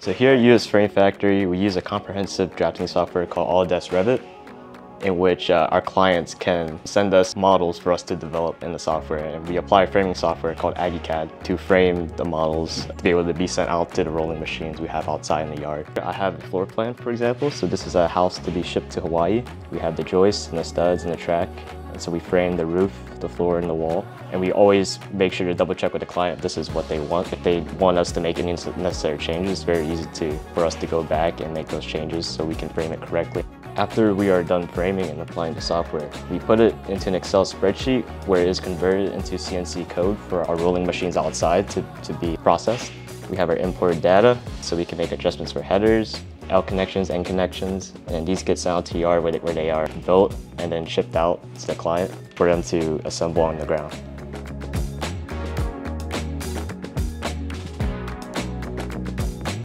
So here at US Frame Factory, we use a comprehensive drafting software called Autodesk Revit, in which uh, our clients can send us models for us to develop in the software. And we apply framing software called AGA CAD to frame the models to be able to be sent out to the rolling machines we have outside in the yard. I have a floor plan, for example. So this is a house to be shipped to Hawaii. We have the joists and the studs and the track. And so we frame the roof, the floor, and the wall. And we always make sure to double check with the client this is what they want. If they want us to make any necessary changes, it's very easy to, for us to go back and make those changes so we can frame it correctly. After we are done framing and applying the software, we put it into an Excel spreadsheet where it is converted into CNC code for our rolling machines outside to, to be processed. We have our imported data so we can make adjustments for headers, L connections, N connections, and these get sent out to yard where they, where they are built and then shipped out to the client for them to assemble on the ground.